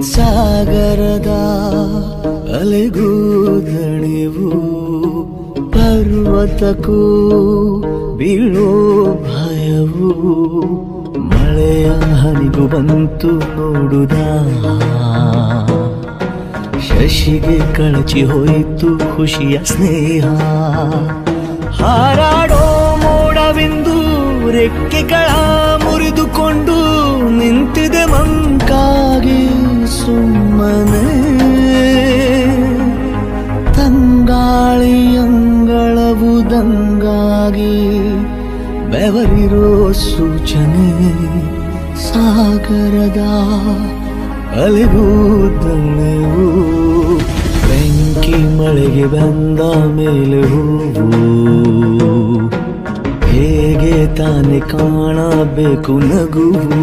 ಸಾಗರದ ಅಲೆಗೂ ದಣಿವು, ಪರ್ವತಕ್ಕೂ ಬೀಳೋ ಭಯವು, ಮಳೆಯ ಹನಿಗೂ ಬಂತು ನೋಡುದ. ಶಶಿಗೆ ಕಳಚಿ ಹೋಯಿತು ಖುಷಿಯ ಸ್ನೇಹ. ಹಾರಾಡೋ ಮೋಡವೆಂದು ರೆಕ್ಕೆಗಳ ಮುರಿದುಕೊಂಡು ಸುಮ್ಮನೆ ತಂಗಾಳಿಯಂಗಳವು ದಂಗಾಗಿ ಬೆವರಿರೋ ಸೂಚನೆ, ಸಾಗರದ ಅಲೆಗೂ ದಳೆವು ಬೆಂಕಿ ಮಳೆಗೆ ಬಂದ ಮೇಲೆ ಹೂವು, ಹೇಗೆ ತಾನೆ ಕಾಣಬೇಕು ನಗುವು.